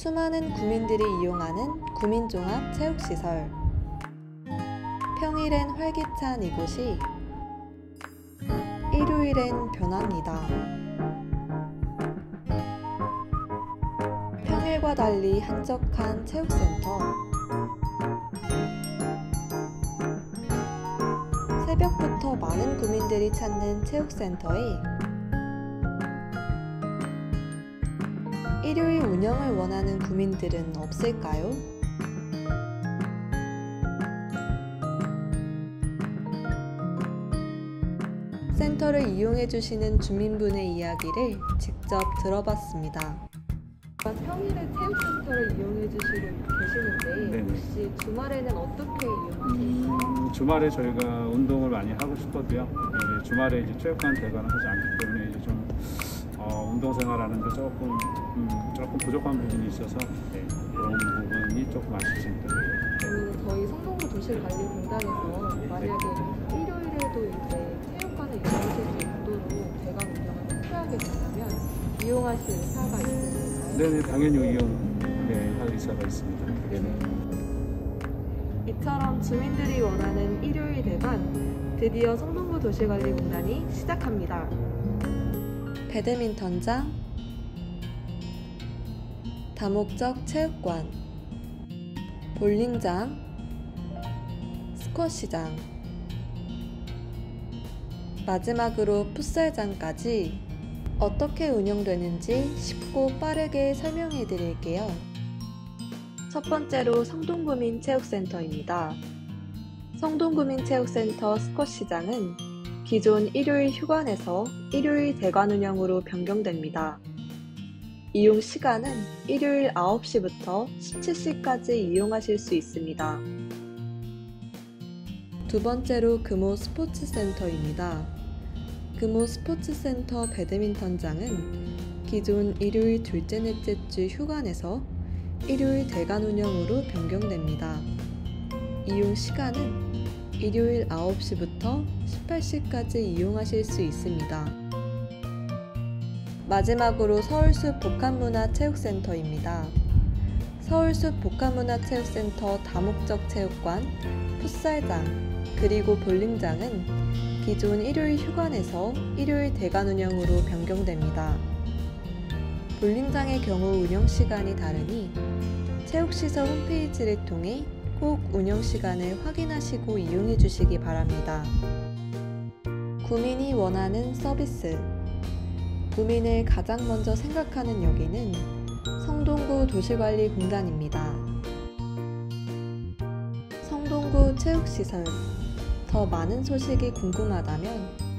수많은 구민들이 이용하는 구민종합 체육시설. 평일엔 활기찬 이곳이 일요일엔 변합니다. 평일과 달리 한적한 체육센터. 새벽부터 많은 구민들이 찾는 체육센터에 운영을 원하는 구민들은 없을까요? 센터를 이용해 주시는 주민분의 이야기를 직접 들어봤습니다. 평일에 체육센터를 이용해 주시고 계시는데 네네. 혹시 주말에는 어떻게 이용하세요? 음, 주말에 저희가 운동을 많이 하고 싶어도요. 예, 주말에 이제 체육관 대관을 하지 않기 때문에 이제 좀 어, 운동 생활하는데 조금 음, 조금 부족한 부분이 있어서 예, 그런 부분이 조금 아쉽습니다. 그러면 저희 성동구 도시관리공단에서 만약에 일요일에도 이제 체육관을 이용하실 수 있도록 대관 운영을 확대하게 된다면 이용하실 의사가 있으신가요? 네네 당연히 이용 네, 할 의사가 있습니다. 네. 이처럼 주민들이 원하는 일요일 대관 드디어 성동구 도시관리공단이 시작합니다. 배드민턴장, 다목적 체육관, 볼링장, 스쿼시장, 마지막으로 풋살장까지 어떻게 운영되는지 쉽고 빠르게 설명해 드릴게요. 첫 번째로 성동구민 체육센터입니다. 성동구민 체육센터 스쿼시장은 기존 일요일 휴관에서 일요일 대관 운영으로 변경됩니다. 이용 시간은 일요일 9시부터 17시까지 이용하실 수 있습니다. 두 번째로 금호 스포츠센터입니다. 금호 스포츠센터 배드민턴장은 기존 일요일 둘째 넷째 주 휴관에서 일요일 대관 운영으로 변경됩니다. 이용 시간은 일요일 9시부터 18시까지 이용하실 수 있습니다. 마지막으로 서울숲 복합문화체육센터입니다. 서울숲 복합문화체육센터 다목적 체육관, 풋살장, 그리고 볼링장은 기존 일요일 휴관에서 일요일 대관 운영으로 변경됩니다. 볼링장의 경우 운영 시간이 다르니 체육시설 홈페이지를 통해 꼭 운영 시간을 확인하시고 이용해 주시기 바랍니다. 구민이 원하는 서비스. 구민을 가장 먼저 생각하는 여기는 성동구 도시관리공단입니다. 성동구 체육시설. 더 많은 소식이 궁금하다면